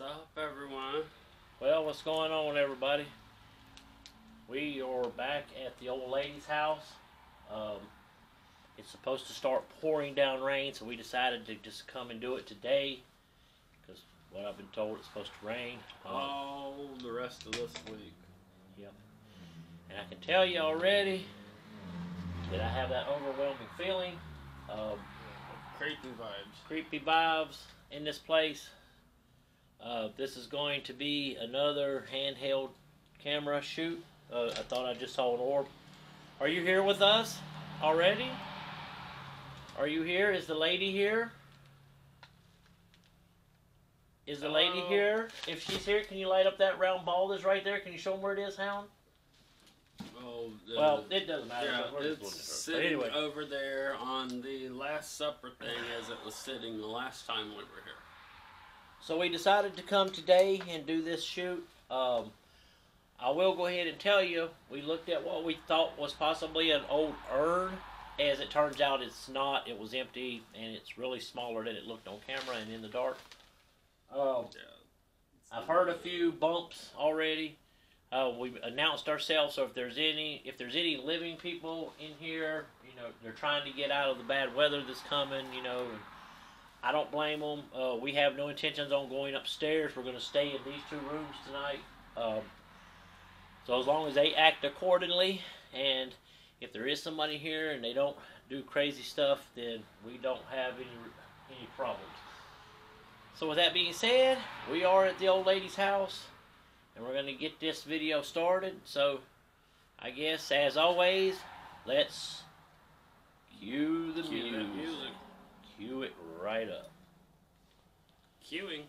What's up, everyone? Well, what's going on, everybody? We are back at the old lady's house. Um, it's supposed to start pouring down rain, so we decided to just come and do it today. Because what I've been told, it's supposed to rain. Um, All the rest of this week. Yep. and I can tell you already that I have that overwhelming feeling of Creepy vibes. creepy vibes in this place. Uh, this is going to be another handheld camera shoot. Uh, I thought I just saw an orb. Are you here with us already? Are you here? Is the lady here? Is the lady here? If she's here, can you light up that round ball that's right there? Can you show them where it is, Hound? Oh, Well, it doesn't matter. yeah, it's looking for it. But sitting anyway, over there on the Last Supper thing as it was sitting the last time we were here. So we decided to come today and do this shoot. Um, I will go ahead and tell you, we looked at what we thought was possibly an old urn. As it turns out, it's not. It was empty, and it's really smaller than it looked on camera and in the dark. Um, Yeah. I've heard a few bumps already. Uh, we announced ourselves, so if there's any, if there's any living people in here, you know, they're trying to get out of the bad weather that's coming, you know. I don't blame them. Uh, we have no intentions on going upstairs. We're going to stay in these two rooms tonight. Um, so as long as they act accordingly, and if there is somebody here and they don't do crazy stuff, then we don't have any any problems. So with that being said, we are at the old lady's house and we're going to get this video started. So I guess as always, let's cue the Cue music. Cue it right up. Queuing.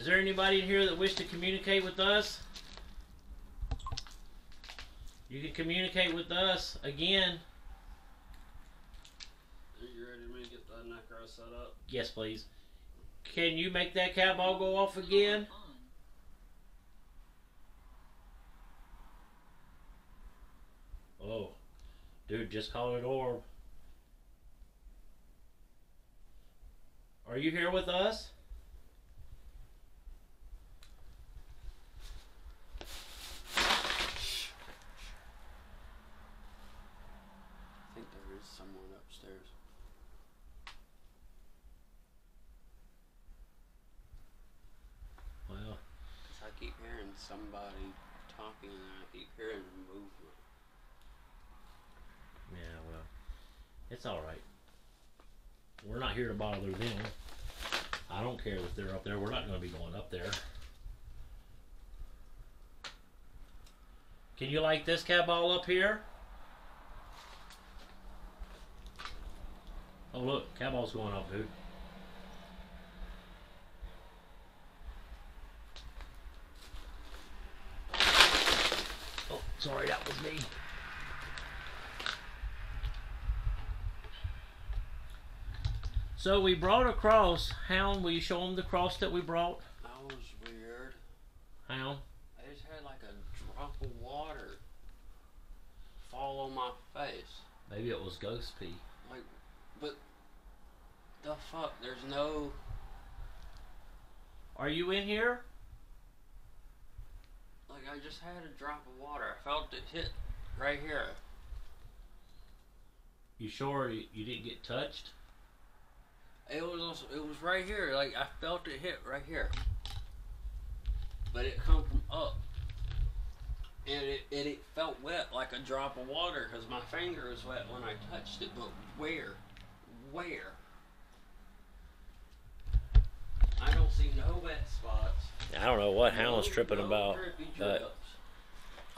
Is there anybody in here that wish to communicate with us? You can communicate with us again. Are you ready for me to get the necro set up? Yes, please. Can you make that cat ball go off again? Oh, dude, just call it orb. Are you here with us? I think there is someone upstairs. Well, Cause I keep hearing somebody talking and I keep hearing movement. yeah, well, it's all right. We're not here to bother them. I don't care if they're up there. We're not going to be going up there. Can you like this cat ball up here? Oh look, cat ball's going up, dude. Oh, sorry, that was me. So we brought a cross. Hound, will you show them the cross that we brought? That was weird. Hound. I just had like a drop of water fall on my face. Maybe it was ghost pee. Like, but the fuck? There's no. Are you in here? Like, I just had a drop of water. I felt it hit right here. You sure you, you didn't get touched? It was also, it was right here. Like I felt it hit right here. But it come from up. And it, it, it felt wet like a drop of water because my finger was wet when I touched it. But where? Where? I don't see no wet spots. I don't know what Hound's tripping about. but-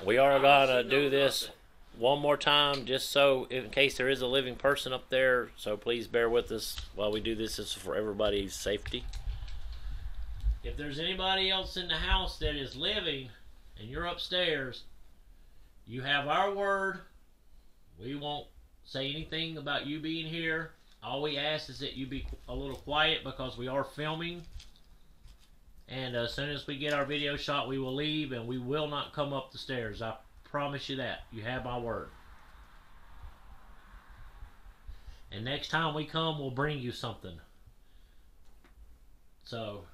We are gonna do this one more time, just so in case there is a living person up there. So please bear with us while we do this. This is for everybody's safety. If there's anybody else in the house that is living and you're upstairs, you have our word. We won't say anything about you being here. All we ask is that you be a little quiet because we are filming. And as soon as we get our video shot, we will leave and we will not come up the stairs. I promise you that. You have my word. And next time we come, we'll bring you something. So.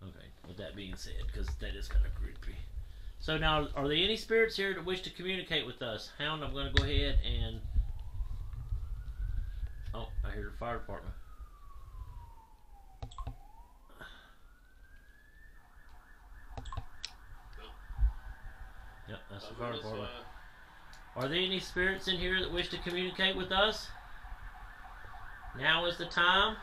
Okay, with that being said, because that is kind of creepy. So now, are there any spirits here that wish to communicate with us? Hound, I'm going to go ahead and. Oh, I hear the fire department. Yep, that's the fire this department. Are there any spirits in here that wish to communicate with us? Now is the time.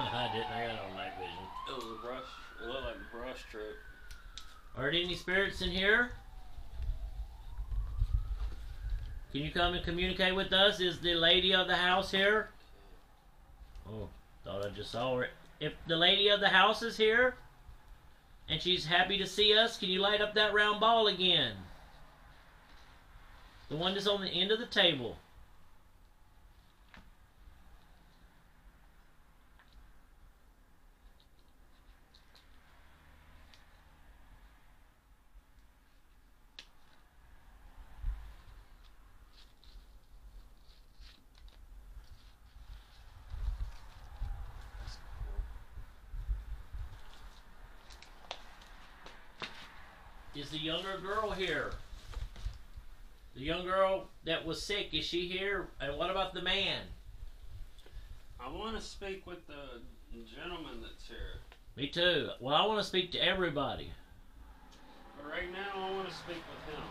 I didn't. I got on night vision. It was a brush. It looked like a brush trip. Are there any spirits in here? Can you come and communicate with us? Is the lady of the house here? Uh, oh, thought I just saw her. If the lady of the house is here and she's happy to see us, can you light up that round ball again? The one that's on the end of the table. That's cool. Is the younger girl here? The young girl that was sick, is she here? And what about the man? I want to speak with the gentleman that's here. Me too. Well, I want to speak to everybody. But right now, I want to speak with him.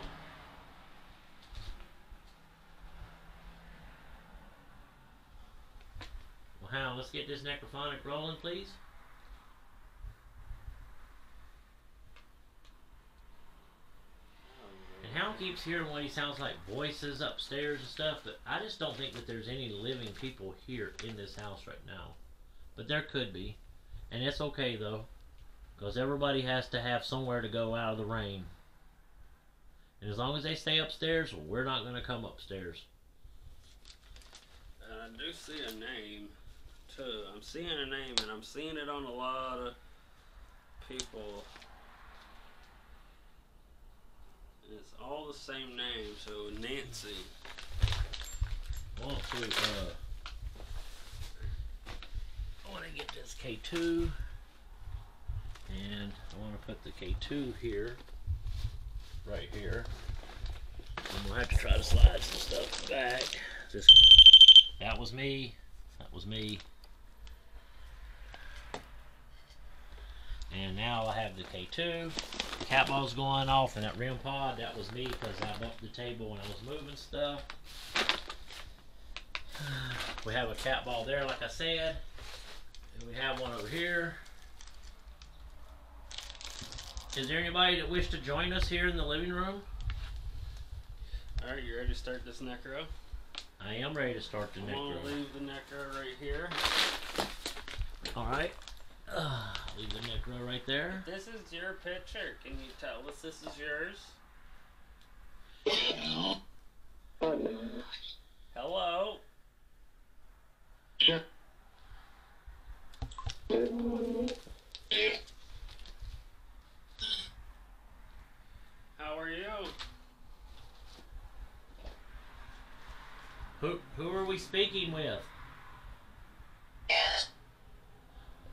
Well, how? Let's get this necrophonic rolling, please. Keeps hearing what he sounds like voices upstairs and stuff, but I just don't think that there's any living people here in this house right now. But there could be. And it's okay though. Because everybody has to have somewhere to go out of the rain. And as long as they stay upstairs, we're not going to come upstairs. I do see a name too. I'm seeing a name, and I'm seeing it on a lot of people. It's all the same name, so Nancy. I want to, uh, I want to get this K2. And I want to put the K2 here. Right here. I'm to have to try to slide some stuff back. This, that was me. That was me. And now I have the K2. The cat ball's going off in that REM pod, that was me because I bumped the table when I was moving stuff. We have a cat ball there, like I said. And we have one over here. Is there anybody that wish to join us here in the living room? Alright, you ready to start this necro? I am ready to start the I'm next gonna leave the necro right here. All right. Uh, leave the necro right there. This is your picture. Can you tell us this is yours? Hello? How are you? Who who are we speaking with?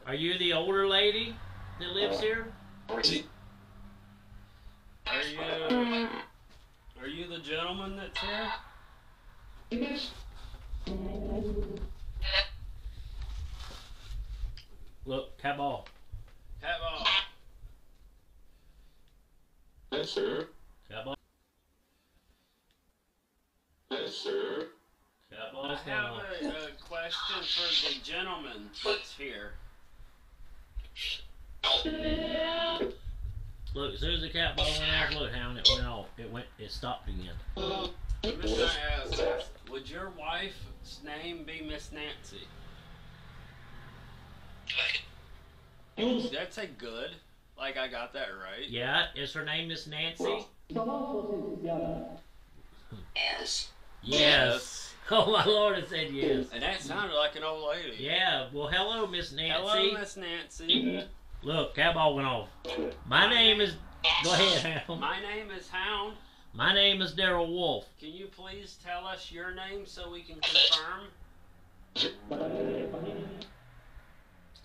Are you the older lady that lives uh, here? Are you mm. Are you the gentleman that's here? Look, cat ball. Have all. Yes, sir. Cat ball. Yes, sir. Cat I have a, a question for the gentleman that's here. Look, as soon as the cat ball went off, look, hound, it went off. It went. It stopped again. I'm ask, would your wife's name be Miss Nancy? That's a good. Like I got that right. Yeah, is her name Miss Nancy? Yes. Yes. Oh my lord, it said yes. And that sounded like an old lady. Yeah. Well, hello, Miss Nancy. Hello, Miss Nancy. Look, cat ball went off. My name is. Go ahead, Hound. My name is Hound. My name is Daryl Wolf. Can you please tell us your name so we can confirm?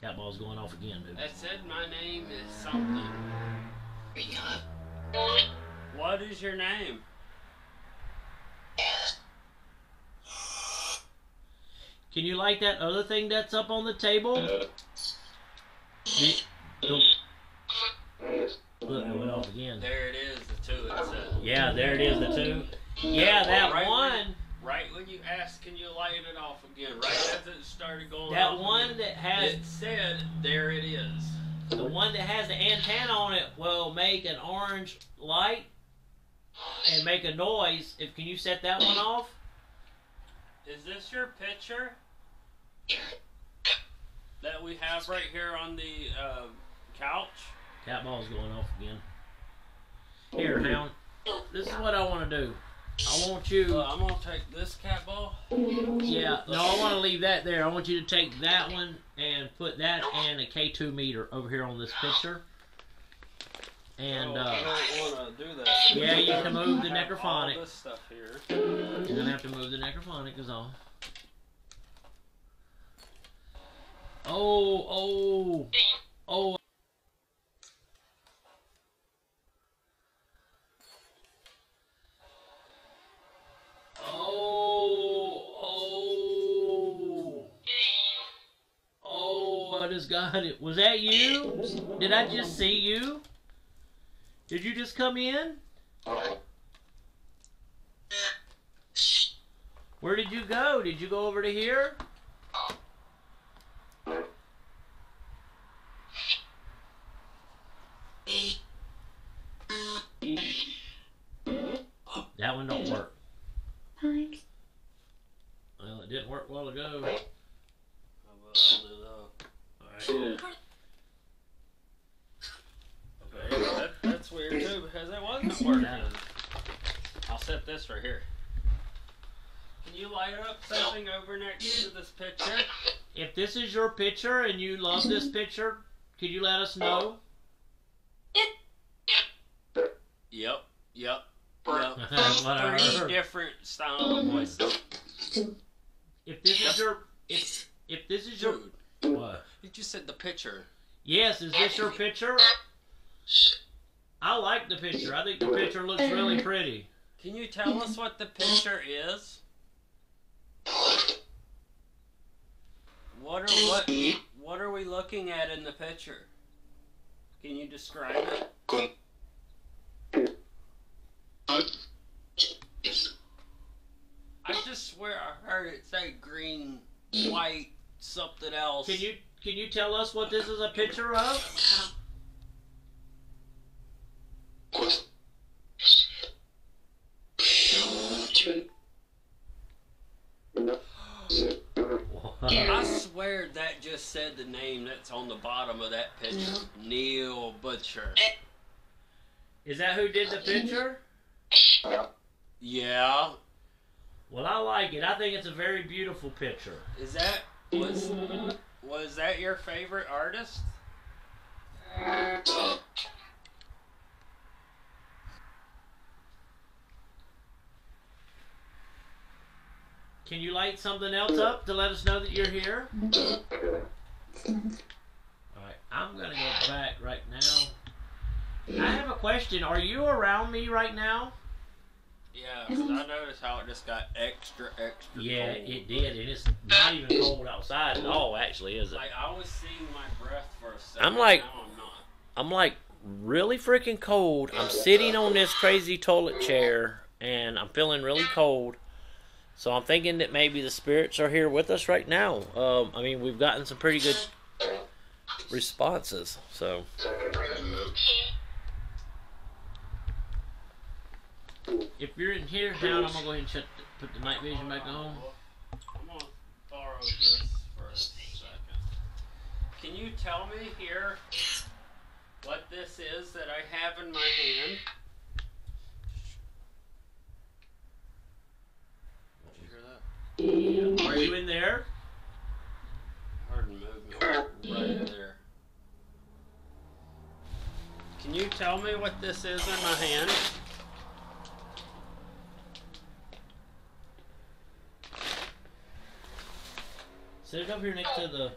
Cat ball's going off again, dude. I said my name is something. What is your name? Can you light that other thing that's up on the table? The- the- Look, it went off again. There it is, the two it. Yeah, there it is, the two. Yeah, that Right one. Right when you asked, can you light it off again? Right as it started going That off. one that has It said, there it is. the one that has the antenna on it will make an orange light and make a noise. If can you set that one off? Is this your picture? That we have right here on the uh, couch? Cat ball's going off again. Here, hound. This is what I want to do. I want you. Uh, I'm gonna take this cat ball. Yeah, no, I want to leave that there. I want you to take that one and put that and a K2 meter over here on this picture. And, oh, I uh, don't wanna do that. yeah, you can move the necrophonic. All this stuff here. you're going to have to move the necrophonic is all. Oh, oh, oh. Oh, oh. Oh, I just got it. Was that you? Did I just see you? Did you just come in? Where did you go? Did you go over to here? it didn't work a while ago. I will hold it up. Alright. Okay, that, that's weird too because it wasn't working. I'll set this right here. Can you light up something over next to this picture? If this is your picture and you love this picture, could you let us know? Yep, yep, yep. Three different style of oh, voices. If this is your if if this is your Dude, what? you just said the picture. Yes, is this your picture? I like the picture. I think the picture looks really pretty. Can you tell us what the picture is? What are what what are we looking at in the picture? Can you describe it? I just swear I heard it say green, white, something else. Can you can you tell us what this is a picture of? I swear that just said the name that's on the bottom of that picture. Neil Butcher. Is that who did the picture? Yeah. Well, I like it. I think it's a very beautiful picture. Is that was was that your favorite artist? Uh, Can you light something else up to let us know that you're here? Alright, I'm gonna go back right now. I have a question. Are you around me right now? Yeah, 'cause I noticed how it just got extra, extra Yeah, cold. it did, and it's not even cold outside at all, actually, is it? Like I was seeing my breath for a second. I'm like- now I'm not. I'm like really freaking cold. I'm sitting on this crazy toilet chair and I'm feeling really cold. So I'm thinking that maybe the spirits are here with us right now. Um, I mean, we've gotten some pretty good responses. So if you're in here, Hound, I'm gonna go ahead and shut, put the night vision back on. I'm gonna borrow this for a second. Can you tell me here what this is that I have in my hand? Did you hear that? Are you in there? I heard movement right there. Can you tell me what this is in my hand? Sit it over here next to the.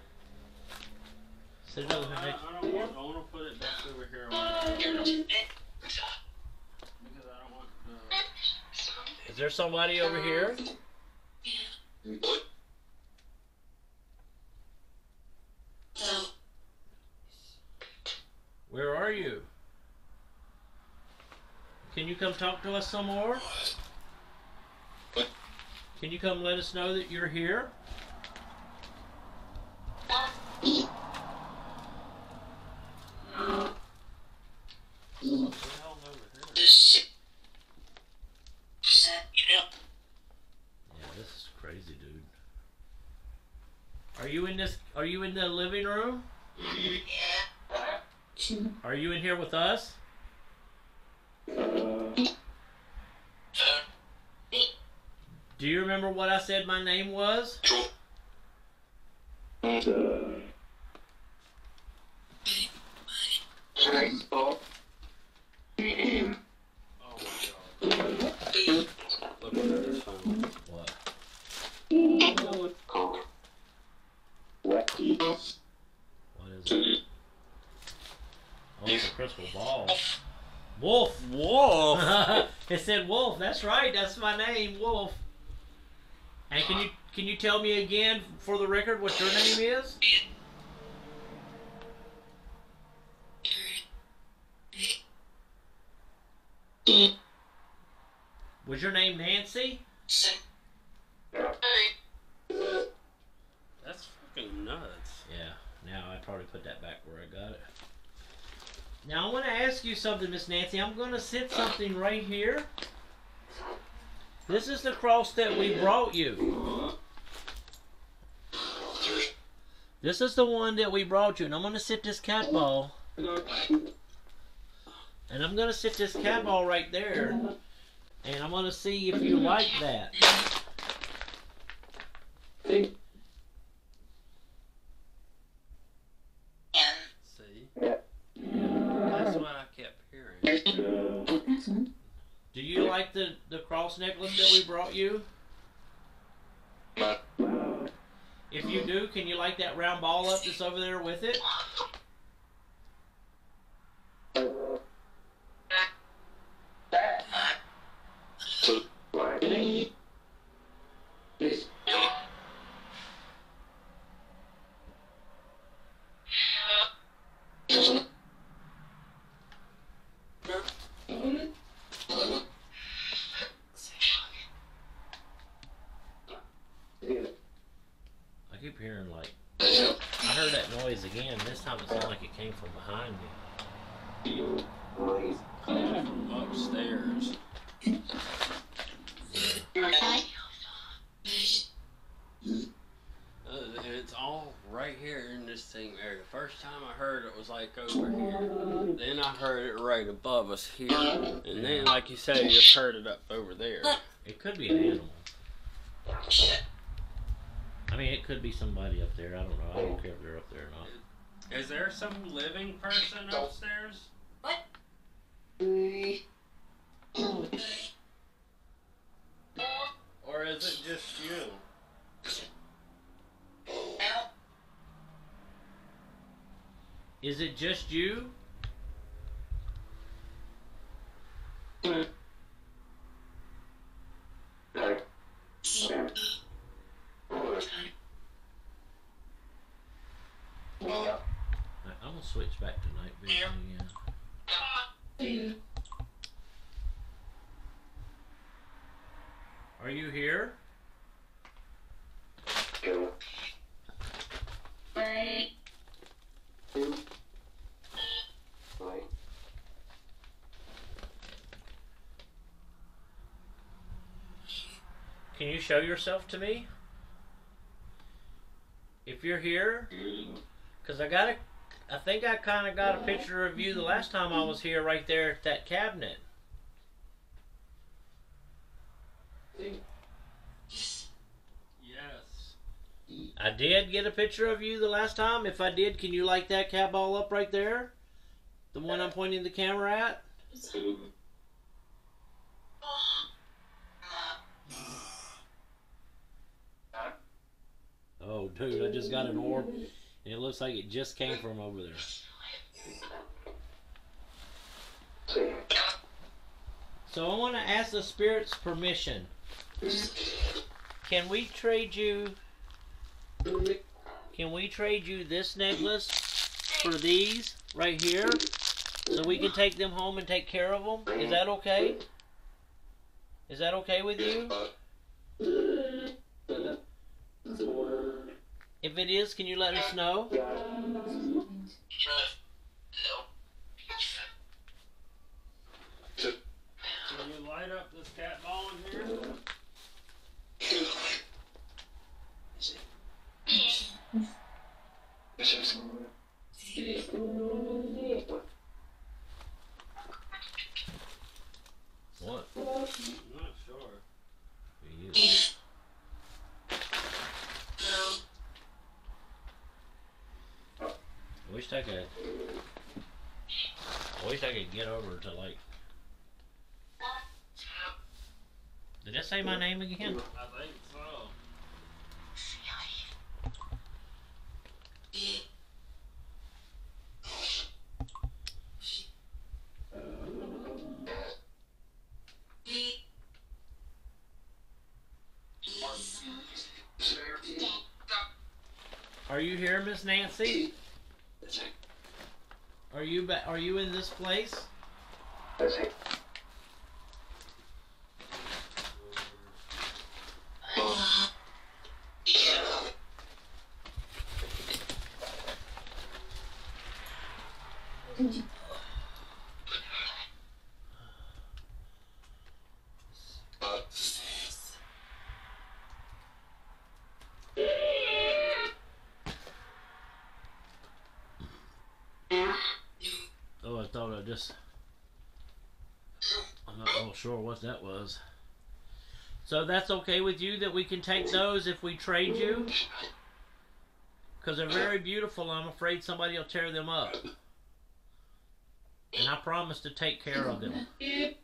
Sit it over here next. I don't want. I want to put it back over here. Because I don't want. Uh, Is there somebody over here? Where are you? Can you come talk to us some more? Can you come let us know that you're here? what the hell's over here? Yeah, this is crazy, dude. Are you in this? Are you in the living room? Are you in here with us? Do you remember what I said my name was? Oh my god. Look at this phone. What? What is it? It's a crystal ball. Wolf. Whoa! it said Wolf. That's right. That's my name, Wolf. And can you can you tell me again for the record what your name is? Was your name Nancy? That's fucking nuts. Yeah. Now I probably put that back where I got it. Now I want to ask you something, Miss Nancy. I'm going to sit something right here. This is the cross that we brought you. This is the one that we brought you. And I'm going to sit this cat ball. And I'm going to sit this cat ball right there. And I'm going to see if you like that. Hearing. Do you like the the cross necklace that we brought you? If you do, can you light that round ball up that's over there with it? I keep hearing like I heard that noise again. This time it sounded like it came from behind me. From upstairs. And it's all right here in this same area. First time I heard it was like over here. Then I heard it right above us here. And then, like you said, you just heard it up over there. It could be an animal. I mean, it could be somebody up there. I don't know. I don't care if they're up there or not. Is there some living person upstairs? What? Or is it just you? Is it just you? I- I'm gonna switch back to night vision again. Are you here? Can you show yourself to me? If you're here, because I got a, I think I kind of got a picture of you the last time I was here, right there at that cabinet. Yes. I did get a picture of you the last time. If I did, can you light that cat ball up right there? The one I'm pointing the camera at? Oh, dude, I just got an orb, and it looks like it just came from over there. So I want to ask the spirits permission. Can we trade you? Can we trade you this necklace for these right here, so we can take them home and take care of them? Is that okay? Is that okay with you? If it is, can you let us know? Can you light up this cat ball in here? What? I'm not sure. For you. I wish I could. I wish I could get over to like. Did that say my name again? I think so. Are here, Miss Nancy? Are you ba- Are you in this place? just So that's okay with you that we can take those if we trade you? Because they're very beautiful. I'm afraid somebody will tear them up. And I promise to take care of them. Yep.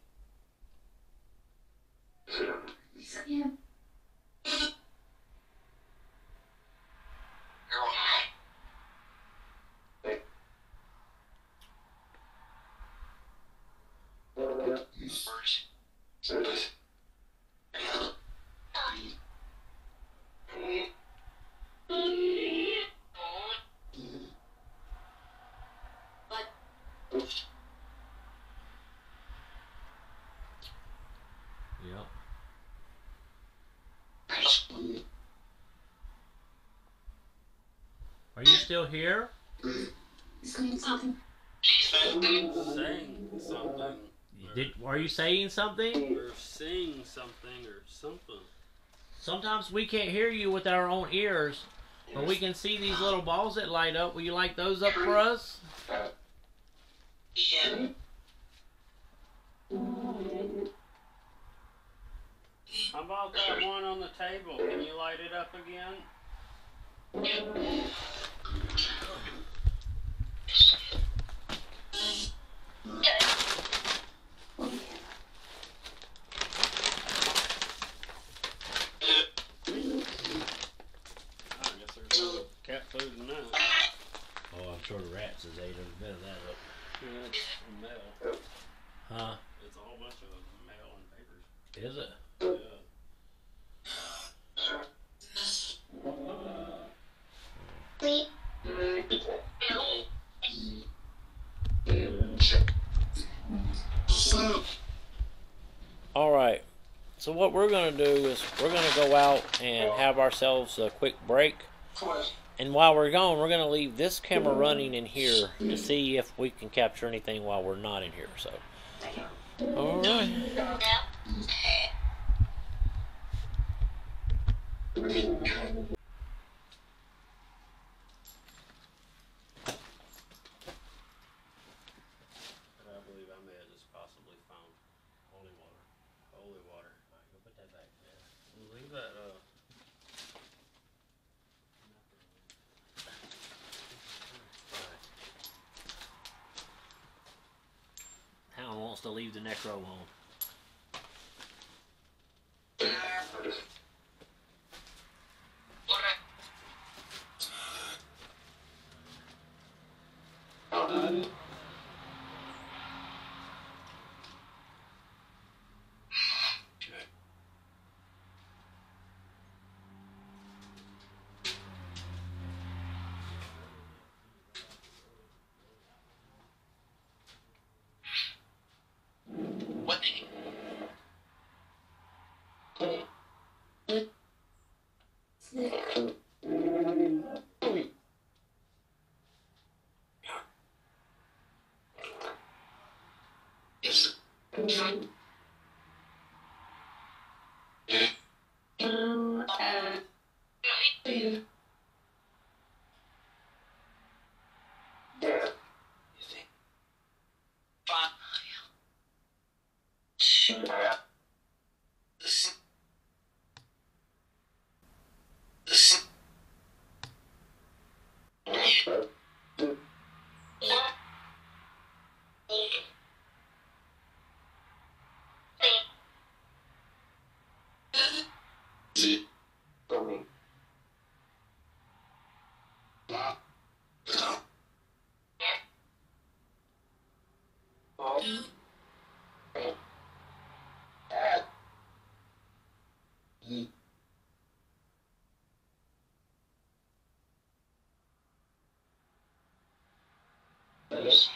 Are you still here? Saying something. Did are you saying something? Or sing something or something. Sometimes we can't hear you with our own ears, but we can see these little balls that light up. Will you light those up for us? How about that one on the table? Can you light it up again? I food in that. Oh, I'm sure the rats has ate a bit of that up. Yeah, it's mail. Huh? It's a bunch of mail and papers. Is it? Yeah. All right. So what we're going to do is we're going to go out and have ourselves a quick break. And while we're gone, we're going to leave this camera running in here to see if we can capture anything while we're not in here. So, all right I believe I may have just possibly found holy water. Holy water. Alright, go put that back there. We'll leave that, uh. Hound wants to leave the necro on. Yes.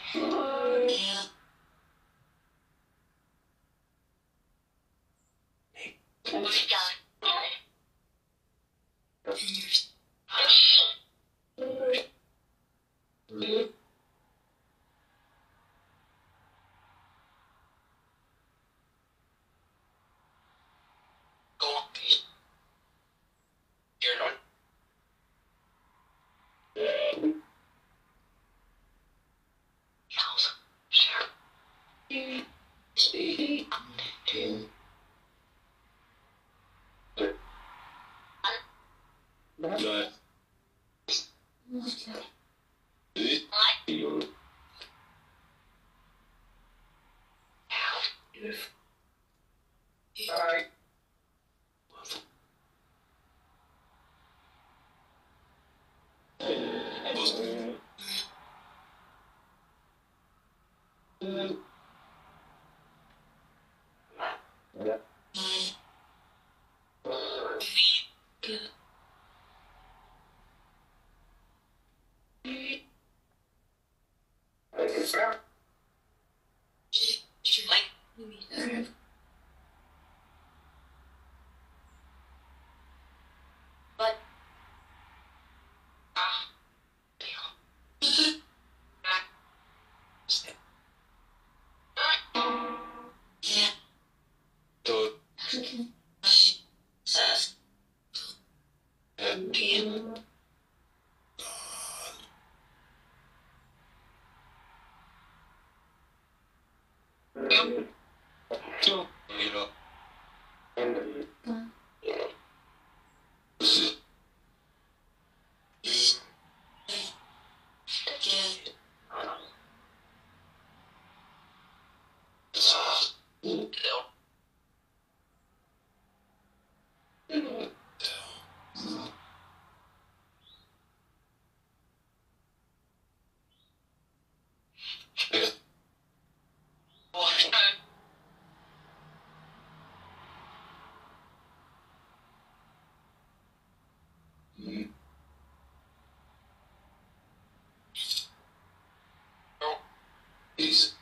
Peace.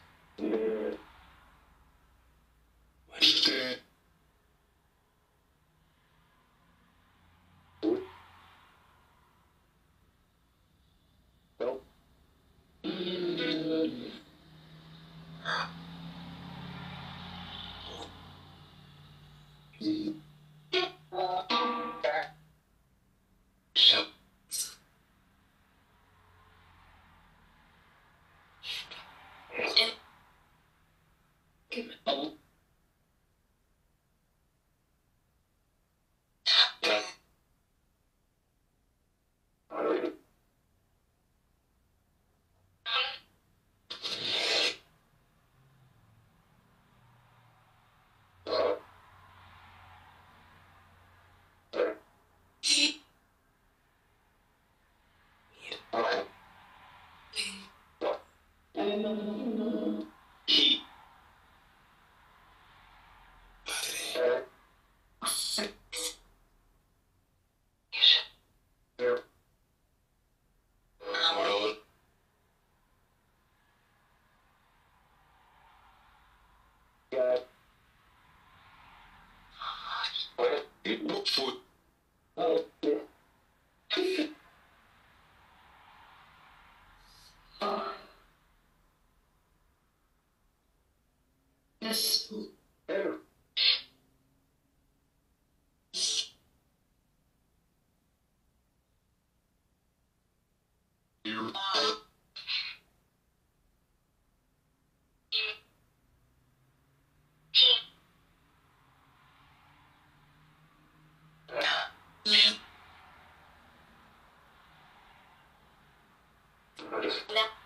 Bad.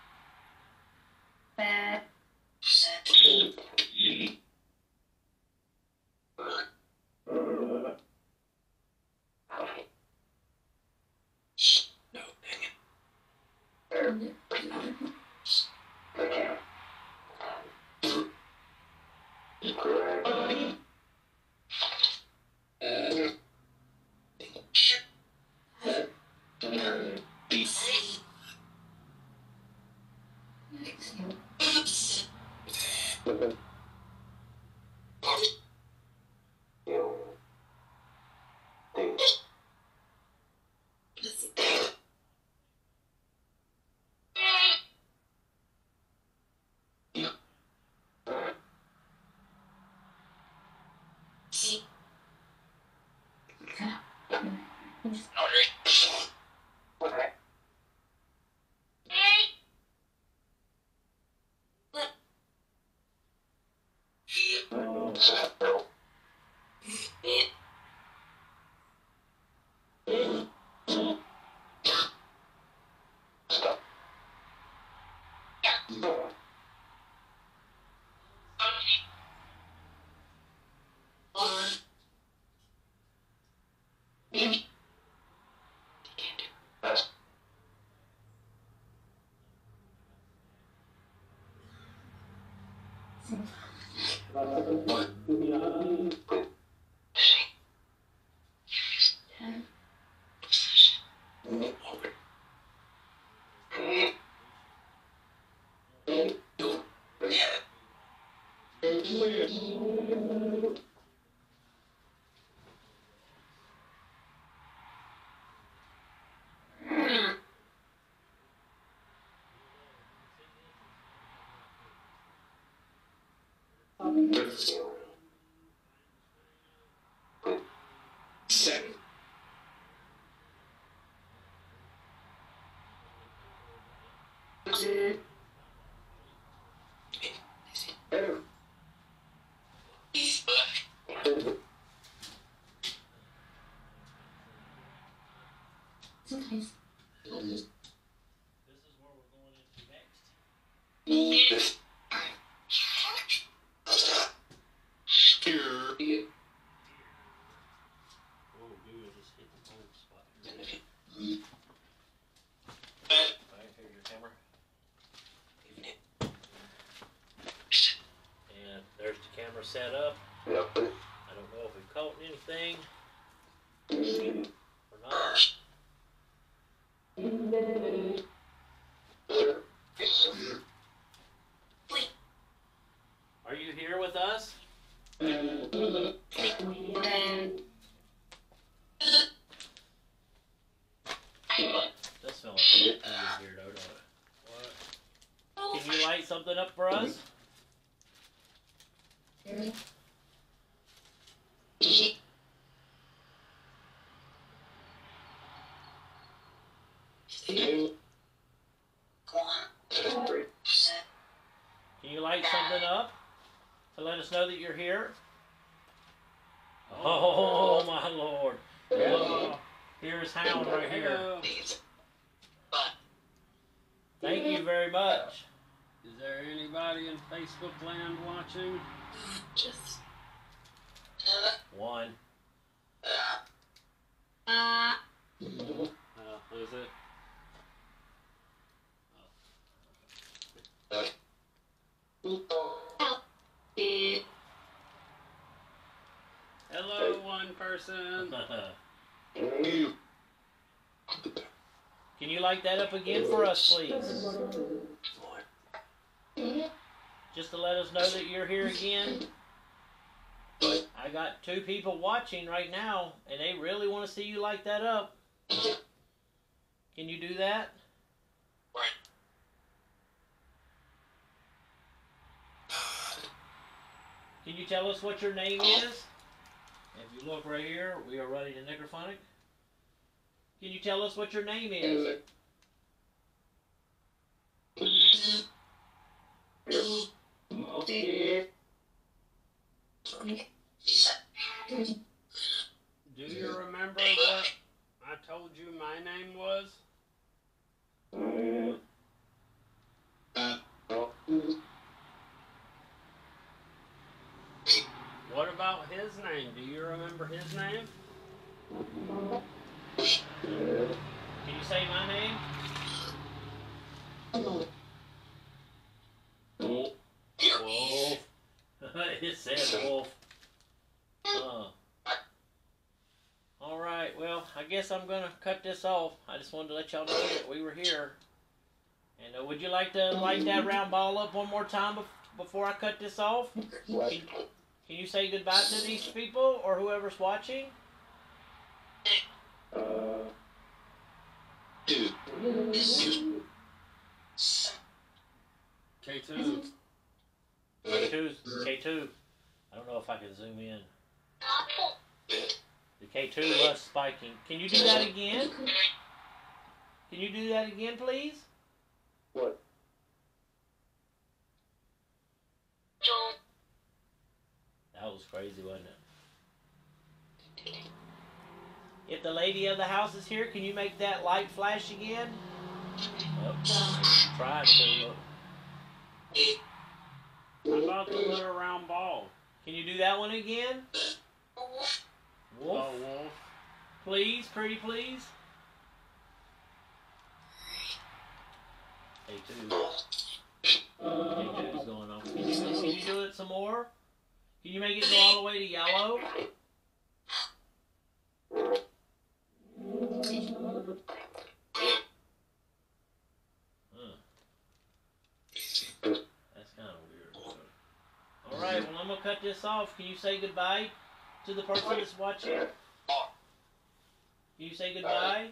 just oh, Seven. Sometimes. This is where we're going into next. Oh, good. Just hit the cold spot. Alright, here's your camera. And there's the camera set up. I don't know if we caught anything or not. Are you here with us? Does smell like a little weirdo, don't it? What? Can you light something up for us? Can you light something up to let us know that you're here? Oh my lord! Oh, here's Hound right here. Hello. Thank you very much. Is there anybody in Facebook land watching? Just one. Uh, is it? Hello, one person. Can you light that up again for us, please? Just to let us know that you're here again. I got two people watching right now, and they really want to see you light that up. Can you do that? Can you tell us what your name oh. is? If you look right here, we are running a necrophonic. Can you tell us what your name is? Do you remember what I told you my name was? Mm. What about his name? Do you remember his name? Can you say my name? Wolf. it said wolf. Uh. All right. Well, I guess I'm gonna cut this off. I just wanted to let y'all know that we were here. And uh, would you like to light that round ball up one more time bef- before I cut this off? Can, can you say goodbye to these people or whoever's watching? K2. K2's K2. I don't know if I can zoom in. The K2 was spiking. Can you do that again? Can you do that again, please? What? That was crazy, wasn't it? If the lady of the house is here, can you make that light flash again? Try to. Look. How about the little round ball? Can you do that one again? Wolf. Oh, Wolf. Please, pretty please. Hey two. K2's going on. Can you do it some more? Can you make it go all the way to yellow? Huh. That's kind of weird. All right, well I'm gonna cut this off. Can you say goodbye to the person that's watching? Can you say goodbye?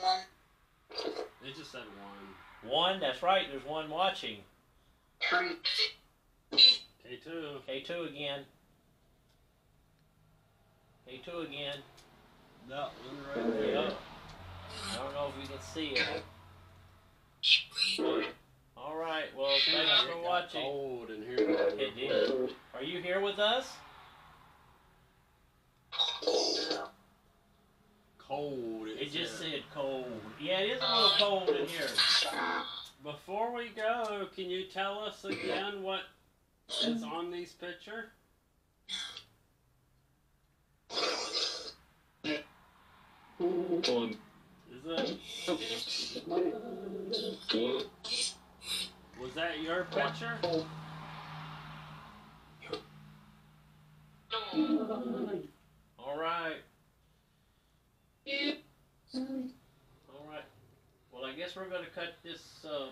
One. They just said one. One, that's right. There's one watching. Three. K two. K2 again. K2 again. That one right Yeah. I don't know if you can see it. All right. Well, thanks for watching. Cold in here. It did. Are you here with us? Cold. It just said cold. Yeah, it is a little cold in here. Before we go, can you tell us again what is on this picture? Is it? Was that your picture? All right. All right. Well, I guess we're gonna cut this um,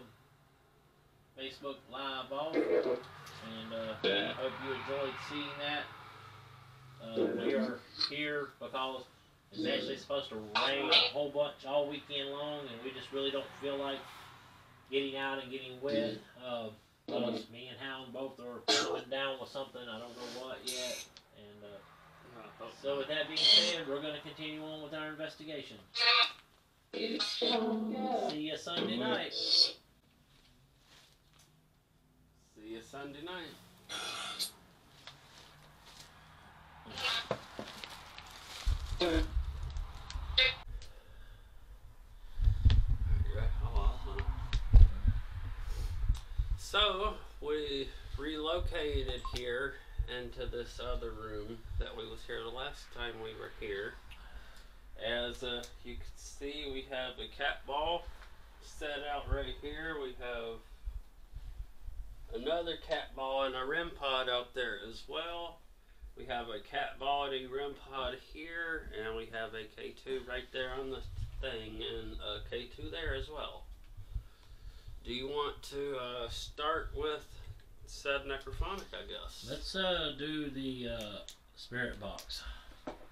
Facebook Live off, and uh, I hope you enjoyed seeing that. Uh, we are here because it's actually supposed to rain a whole bunch all weekend long, and we just really don't feel like getting out and getting wet. Uh, because me and Hound both are coming down with something. I don't know what yet, and. Uh, so with that being said, we're going to continue on with our investigation. See you Sunday night. See you Sunday night. So we relocated here into this other room that we was here the last time we were here. As uh, you can see, we have a cat ball set out right here. We have another cat ball and a REM pod out there as well. We have a cat a REM pod here, and we have a K2 right there on the thing, and a K2 there as well. Do you want to uh, start with said necrophonic, I guess? Let's uh, do the uh, spirit box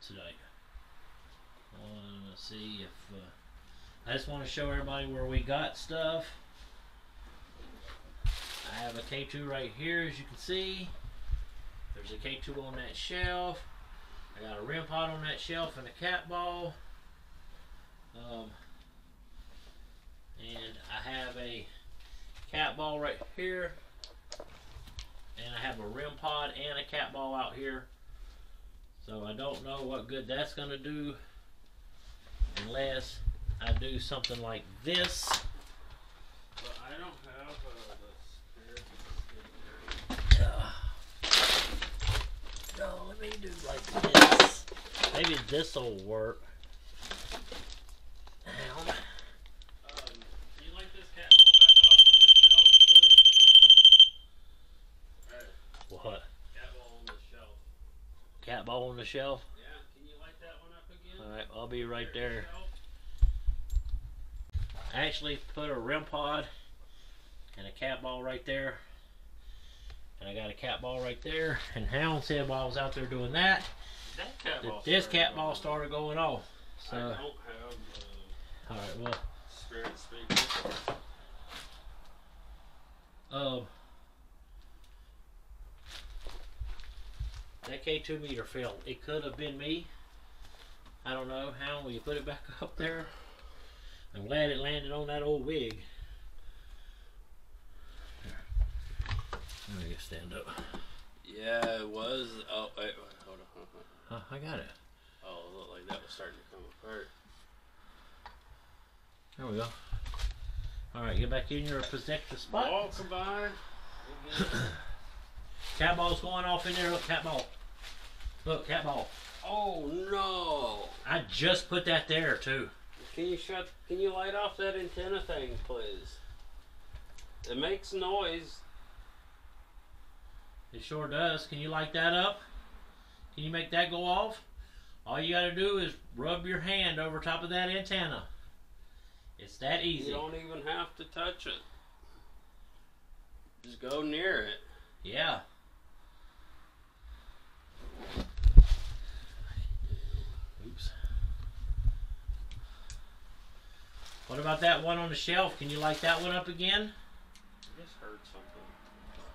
today. I want to see if uh, I just want to show everybody where we got stuff. I have a K2 right here, as you can see. There's a K2 on that shelf. I got a REM pod on that shelf and a cat ball. Um, and I have a cat ball right here and I have a REM pod and a cat ball out here. So I don't know what good that's gonna do unless I do something like this. But I don't have uh, the spirit. no, let me do like this. Maybe this will work. Down. Um, can you light this cat ball on the shelf, What? cat ball on the shelf. Cat ball on the shelf? Yeah, can you light that one up again? Alright, I'll be right there. I actually put a REM pod and a cat ball right there. And I got a cat ball right there. And Hound said while I was out there doing that, That cat that this cat ball started going off. So, I don't have uh, alright, well, spirit speaker. um, that K2 meter failed. It could have been me. I don't know. Hound, will you put it back up there? I'm glad it landed on that old wig. Let me stand up. Yeah, it was. Oh, wait, hold on, hold on. Huh, I got it. Oh, it looked like that was starting to come apart. There we go. Alright, get back in your protective spot. Walk by. Cat ball's going off in there. Look, cat ball. Look, cat ball. Oh, Oh no! I just put that there too. Can you shut? Can you light off that antenna thing, please? It makes noise. It sure does. Can you light that up? Can you make that go off? All you gotta do is rub your hand over top of that antenna. It's that easy. You don't even have to touch it. Just go near it. Yeah. Oops. What about that one on the shelf? Can you light that one up again? I just heard something.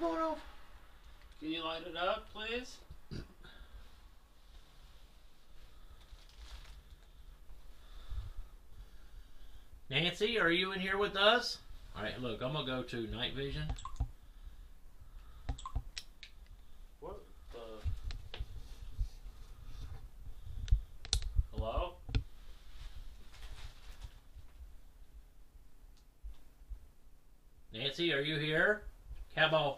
was going off. Can you light it up, please? Nancy, are you in here with us? All right, look, I'm gonna go to night vision. What the? Hello? Nancy, are you here? Cabo.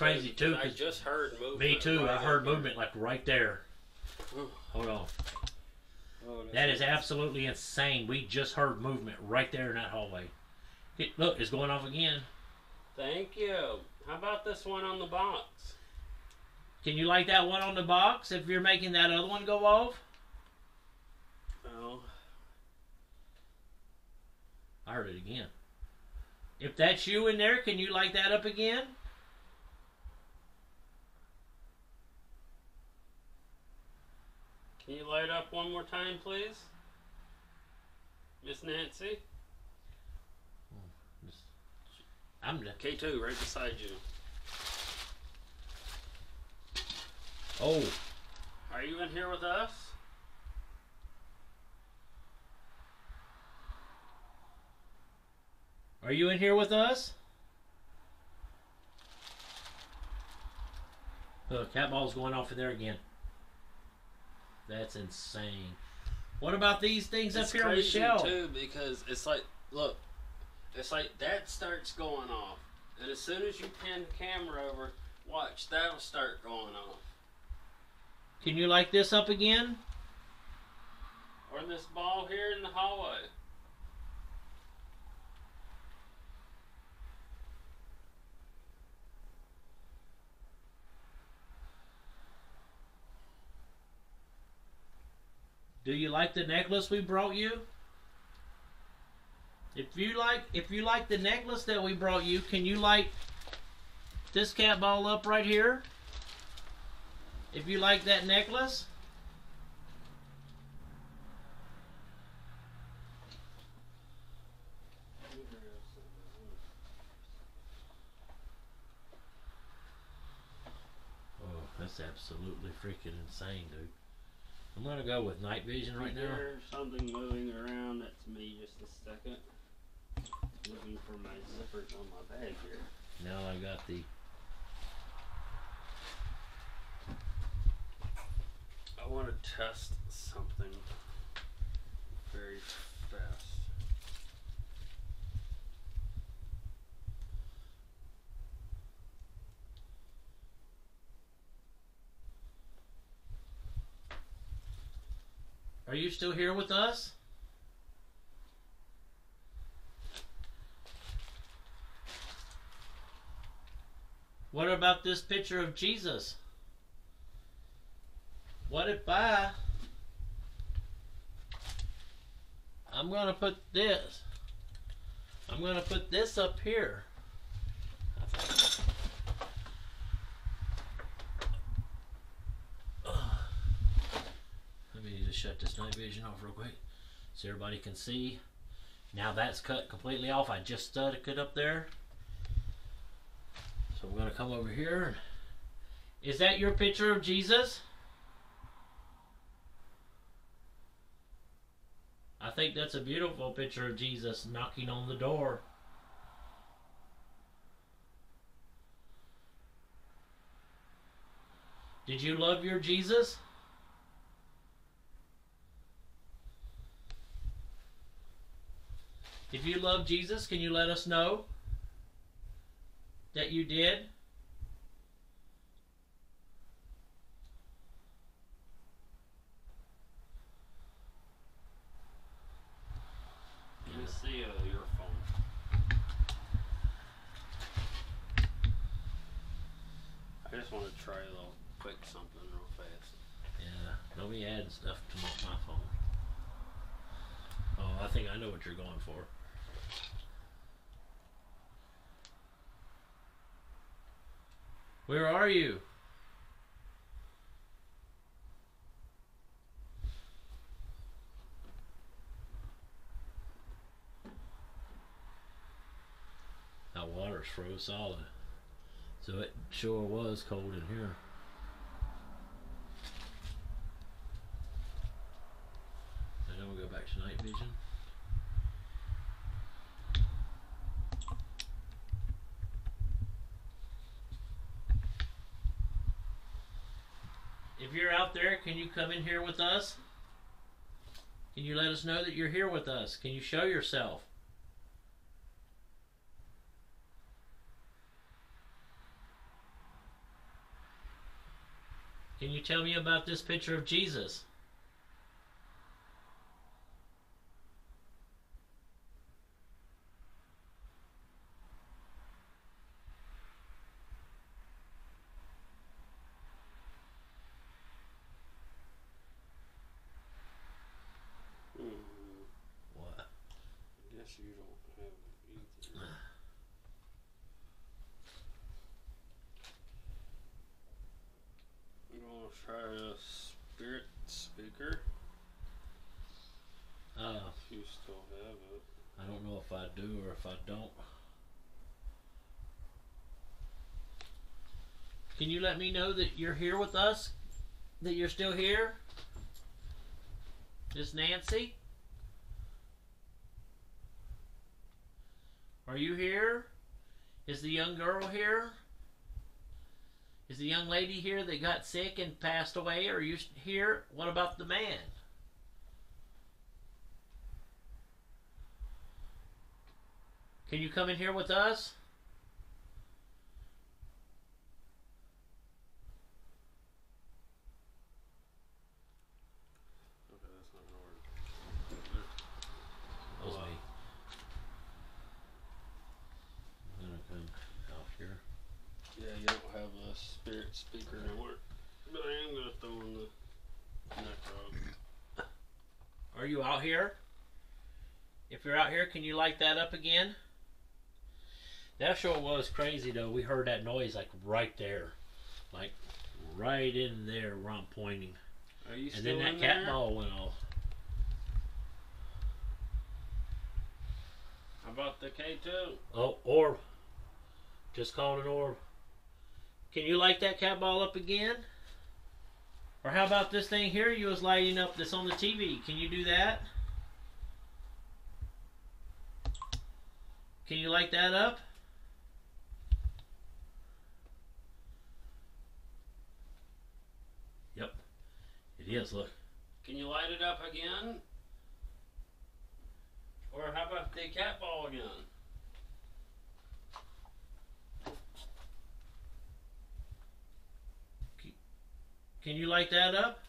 Crazy. Too, I just heard movement. Me too. I heard movement like right there. Hold on. Oh, That is absolutely insane. We just heard movement right there in that hallway. It, look, it's going off again. Thank you. How about this one on the box? Can you light that one on the box if you're making that other one go off? Oh, I heard it again. If that's you in there, can you light that up again? Can you light up one more time, please? Miss Nancy? Hmm, I'm the, K2, right beside you. oh, Are you in here with us? are you in here with us? Look, cat ball's going off in there again. That's insane. What about these things It's up here on the shelf? too because it's like, look, it's like that starts going off, and as soon as you pan the camera over, watch that'll start going off. Can you light this up again? Or this ball here in the hallway. Do you like the necklace we brought you? If you like if you like the necklace that we brought you, can you light this cat ball up right here? If you like that necklace? Oh, that's absolutely freaking insane, dude. I'm gonna go with night vision right now. There's something moving around. That's me. Just a second. Looking for my zippers on my bag here. Now I got the I want to test something very Are you still here with us? What about this picture of Jesus? What if I I'm gonna put this I'm gonna put this up here. shut this night vision off real quick so everybody can see. Now that's cut completely off. I just stuck it up there. So we're going to come over here. Is that your picture of Jesus? I think that's a beautiful picture of Jesus knocking on the door. Did you love your Jesus? If you love Jesus, can you let us know that you did? Let me see uh, your phone. I just want to try a little quick something real fast. Yeah, don't be adding stuff to my phone. Oh, I think I know what you're going for. Where are you? That water's froze solid. So it sure was cold in here. And then we'll go back to night vision. If you're out there, can you come in here with us? Can you let us know that you're here with us? Can you show yourself? Can you tell me about this picture of Jesus? Hmm, What? I guess you don't have it either. I'm gonna try a spirit speaker. Uh, If you still have it. I don't know if I do or if I don't. Can you let me know that you're here with us? That you're still here? Miss Nancy? Are you here? Is the young girl here? Is the young lady here that got sick and passed away? Are you here? What about the man? Can you come in here with us? Okay, that's not gonna work. That was me. I'm gonna come out here. Yeah, you don't have a spirit speaker anymore. But I am gonna throw in the necro. Are you out here? If you're out here, can you light that up again? That sure was crazy though. We heard that noise like right there. Like right in there where I'm pointing. Are you And then that cat there? ball went off. How about the K2? Oh, orb. Just called an orb. Can you light that cat ball up again? Or how about this thing here you was lighting up that's on the TV? Can you do that? Can you light that up? Yep. It is, look. Can you light it up again? Or how about the cat ball again? Can you light that up?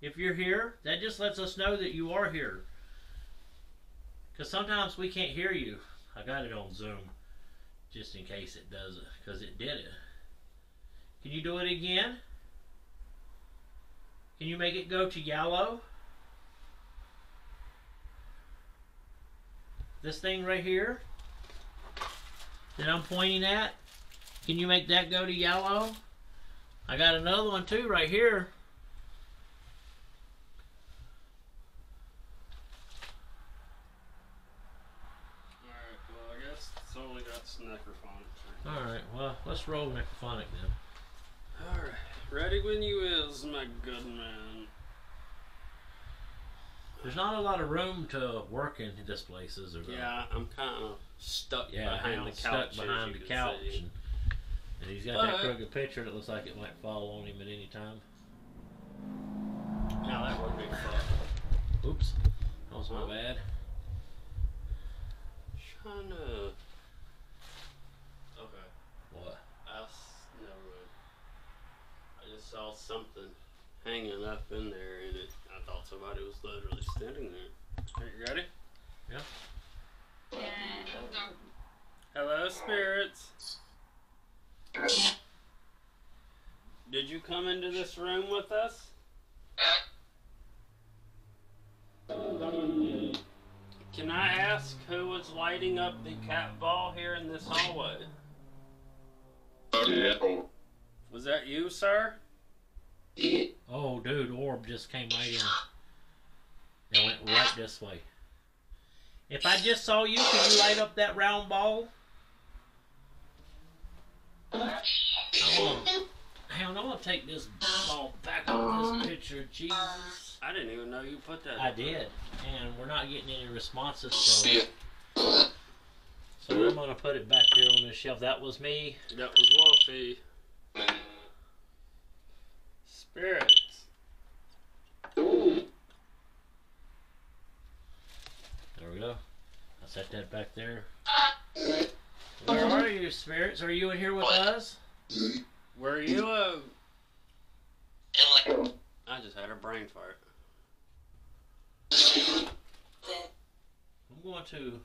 If you're here, that just lets us know that you are here. Because sometimes we can't hear you. I got it on Zoom just in case it does it, because it did it. Can you do it again? Can you make it go to yellow? This thing right here that I'm pointing at, can you make that go to yellow? I got another one too right here. Alright, well, I guess it's only got necrophonics. All right, well, let's roll necrophonic then. Alright, ready when you is, my good man. There's not a lot of room to work in this place, is there? though? Yeah, I'm kind of stuck Yeah, behind the couch. stuck behind the couch, and, and he's got that crooked picture that looks like it might fall on him at any time. Now that would be fun. Oops, that was my Huh? bad. Trying to. Okay. What? I s- never mind. I just saw something hanging up in there, and it. I thought somebody was literally standing there. Are you ready? Yeah. Um, Hello, spirits. Did you come into this room with us? Can I ask who was lighting up the cat ball here in this hallway? Was that you, sir? Oh, dude, orb just came right in. It went right this way. If I just saw you, could you light up that round ball? I want. Hell, no, I want to take this ball back on this um, picture. Jesus. I didn't even know you put that. I did, and we're not getting any responses from it. So I'm gonna put it back here on the shelf. That was me. That was Wolfie. Spirits. There we go. I set that back there. Where are you, spirits? Are you in here with us? Were you a. I just had a brain fart. I'm going to.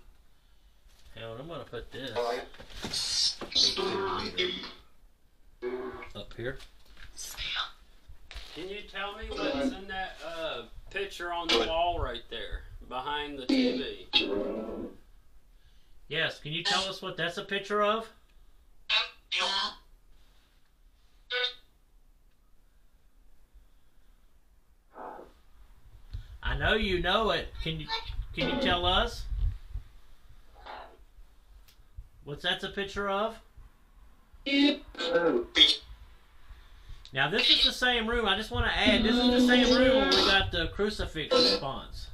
Hang on, I'm going to put this up here. Can you tell me what's in that uh, picture on the wall right there behind the TV? Yes, can you uh, tell us what that's a picture of? Um, uh, I know you know it. Can you can you tell us? What's that's a picture of? Now this is the same room. I just want to add. This is the same room where we got the crucifix response.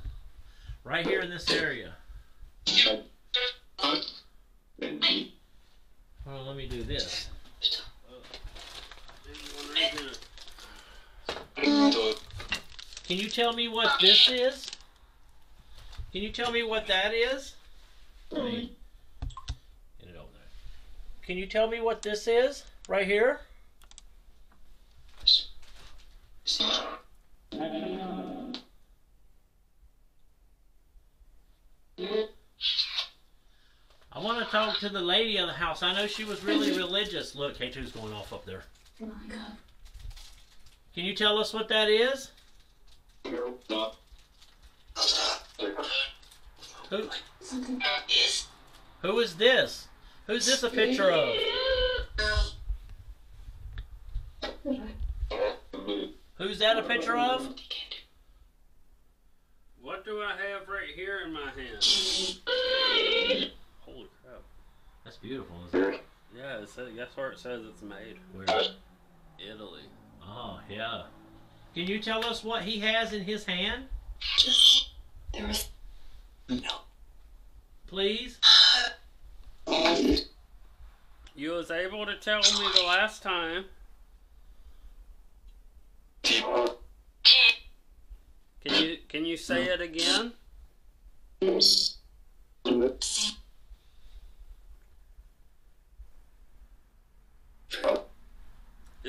Right here in this area. Well, let me do this. Can you tell me what this is? Can you tell me what that is? Can you tell me what this is? Right here? I to talk to the lady of the house. I know she was really religious. Look, K2's going off up there. Oh my god. Can you tell us what that is? Who, Something. who is this? Who's this a picture of? Who's that a picture of? What do I have right here in my hand? Holy crap. That's beautiful, isn't it? Yeah, it says, guess where it says it's made? Where? Italy. Oh, yeah. Can you tell us what he has in his hand, Just. There was. no. please? You was able to tell me the last time. Can you can you say it again?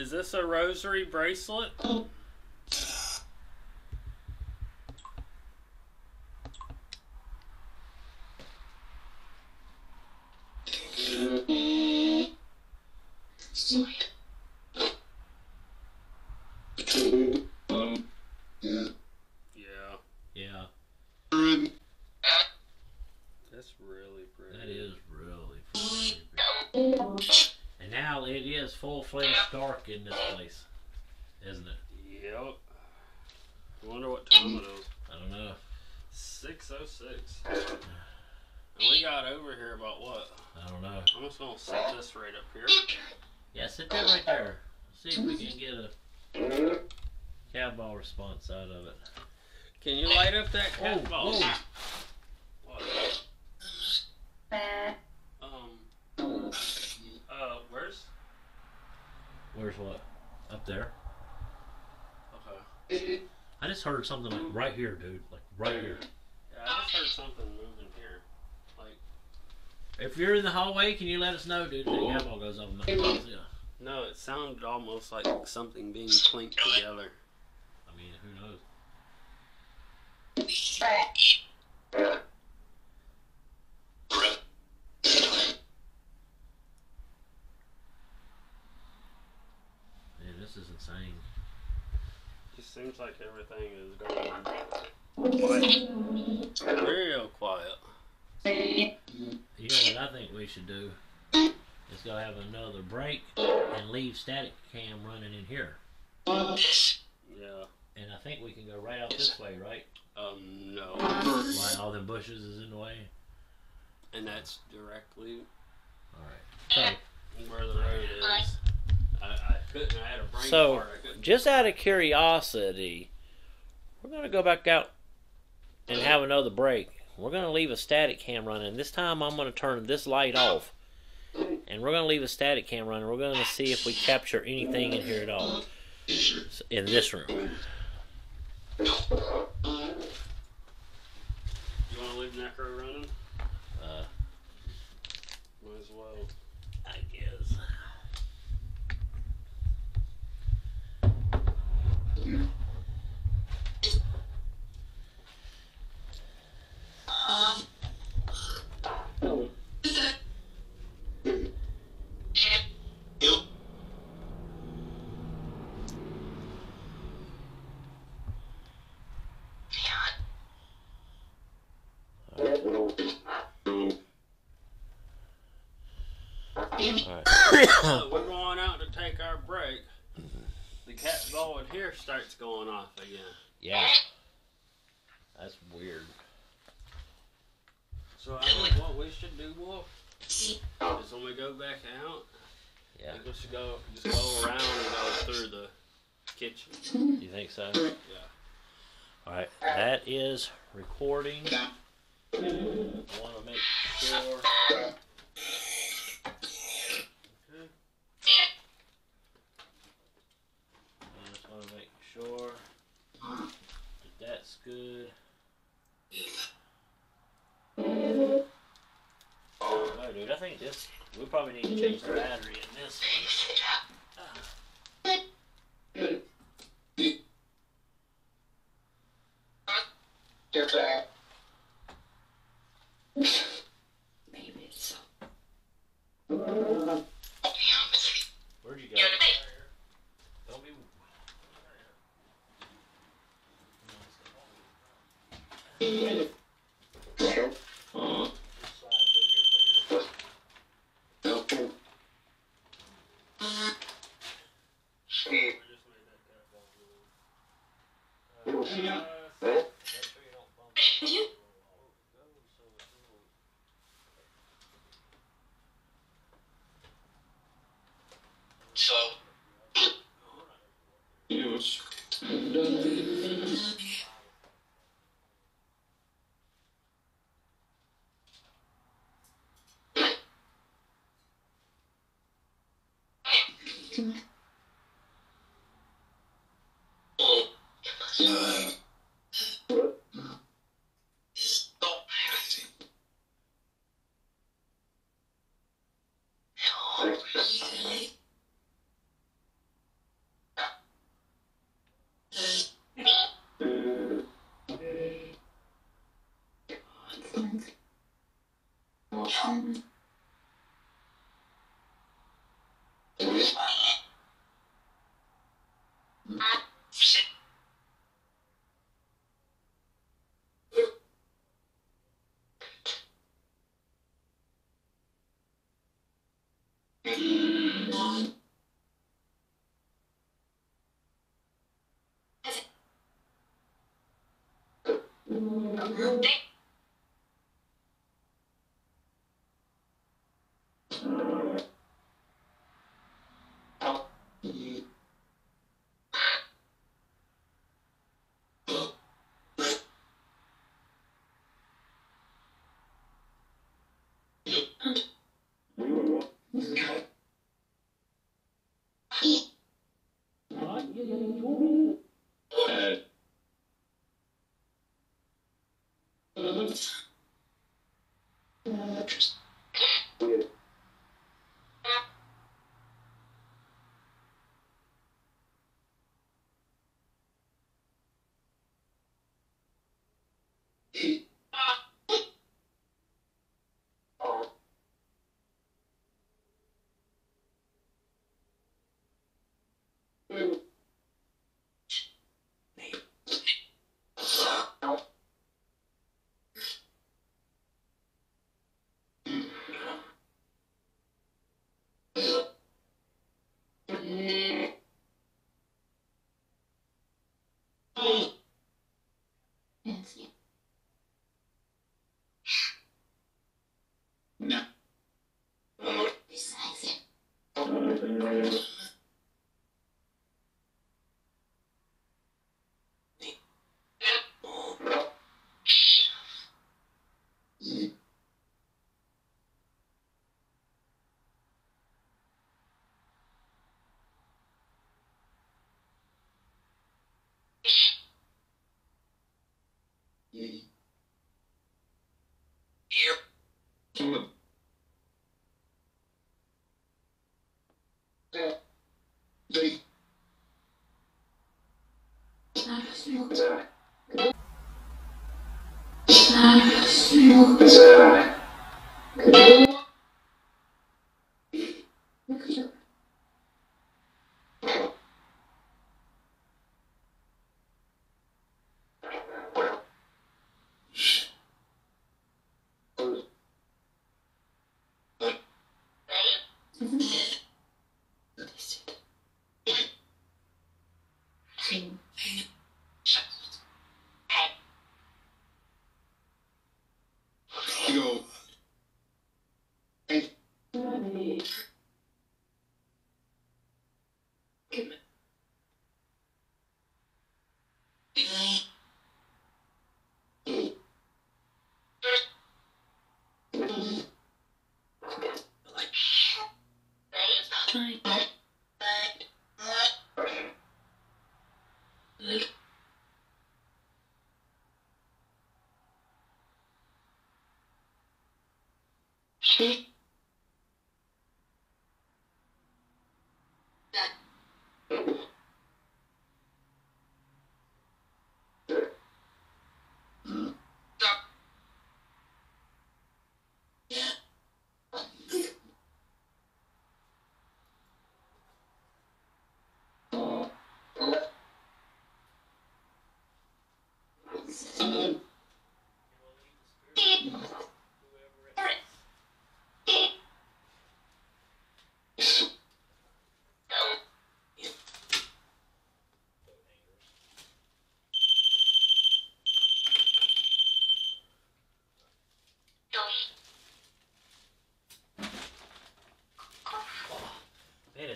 Is this a rosary bracelet? Yeah, Yeah, that's really pretty. that is really pretty. And now it is full fledged dark in this place, isn't it? Yep. I wonder what time it is. I don't know. Six oh six. And we got over here about what? I don't know. I'm just gonna set this right up here. Yeah, sit there right there. See if we can get a cat ball response out of it. Can you light up that Oh, cat? oh. What? Um. Uh, where's? Where's what? Up there. Okay. I just heard something like right here, dude. Like right here. Yeah, I just heard something moving here. Like, If you're in the hallway, can you let us know, dude? The camera goes off. Yeah. no, it sounded almost like something being clinked together. I mean, who knows? Man, this is insane. Just seems like everything is going real quiet. You know what I think we should do? Is go have another break and leave static cam running in here. Yeah. And I think we can go right out this way, right? Um, no. Why all the bushes is in the way. And that's directly All right. So where the road is. I, I couldn't. I had a brain So, fart. I couldn't. just out of curiosity, we're gonna go back out and have another break. We're gonna leave a static cam running. This time, I'm gonna turn this light off, and we're gonna leave a static cam running. We're gonna see if we capture anything in here at all in this room. You want to leave Necro running? Uh, Might as well. I guess. All right. So we're going out to take our break. The cat ball in here starts going off again. Yeah. That's weird. So I think what we should do, Wolf, is when we go back out, Yeah. we should go just go around and go through the kitchen. You think so? Yeah. All right. That is recording. I want to make sure. Okay. I just want to make sure that that's Oh, dude, I think this. We probably need to change the battery Yeah. い。うん。movie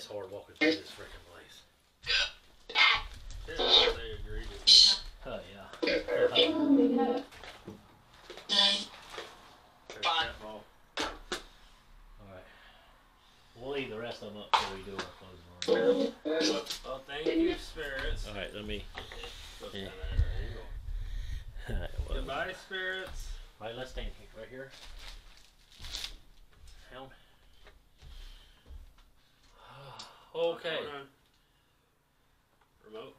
it's hard walking through this freaking place. Oh yeah. Uh-huh. All right. We'll leave the rest of them up till we do our closing remarks. Well, thank you, spirits. All right, let me. Put Yeah. that there. There you go. All right, well, Goodbye, spirits. all right, let's stand here, right here. Helm. Okay. Hold on. Remote.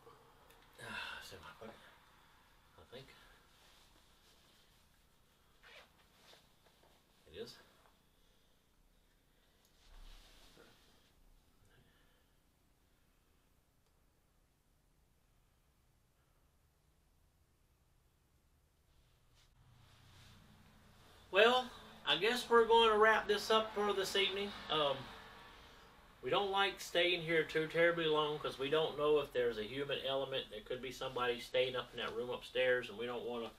Ah, it's in my pocket. I think. It is. Well, I guess we're going to wrap this up for this evening. Um, we don't like staying here too terribly long because we don't know if there's a human element. There could be somebody staying up in that room upstairs, and we don't want to.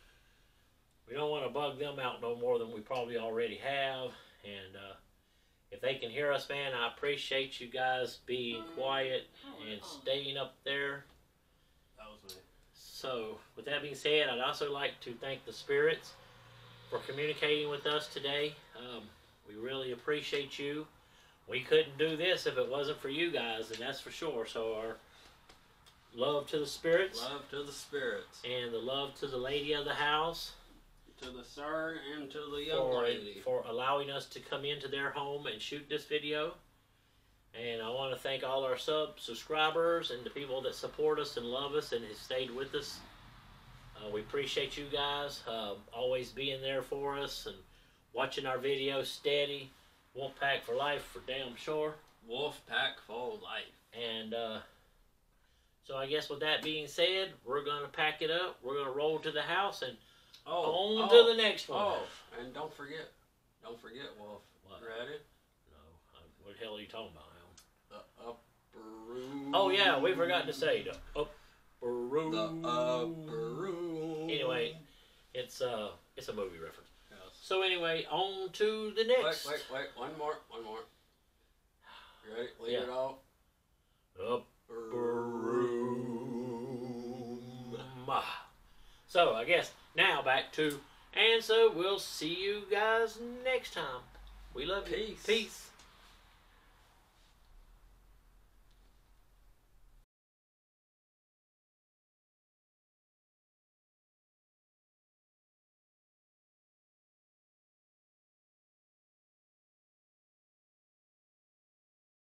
We don't want to bug them out no more than we probably already have. And uh, if they can hear us, man, I appreciate you guys being quiet and staying up there. That was me. So, with that being said, I'd also like to thank the spirits for communicating with us today. Um, we really appreciate you. We couldn't do this if it wasn't for you guys, and that's for sure. So, our love to the spirits Love to the spirits. and the love to the lady of the house. to the sir and to the young for, lady. for allowing us to come into their home and shoot this video. And I want to thank all our sub subscribers and the people that support us and love us and have stayed with us. Uh, we appreciate you guys uh, always being there for us and watching our videos steady. Wolf Pack for life for damn sure. Wolf pack for life. And uh, so I guess with that being said, we're gonna pack it up. We're gonna roll to the house and Oh, on oh, to the next one. Oh, and don't forget, don't forget, Wolf. What? Ready? No, what the hell are you talking about? The upper room. Oh yeah, we forgot to say the upper room. The upper room. Anyway, it's uh, it's a movie reference. Yes. So anyway, on to the next. wait, wait. Wait. One more, one more. Ready? Leave Yeah. it. Upper room. So I guess now back to, and so we'll see you guys next time. We love you. Peace. Peace.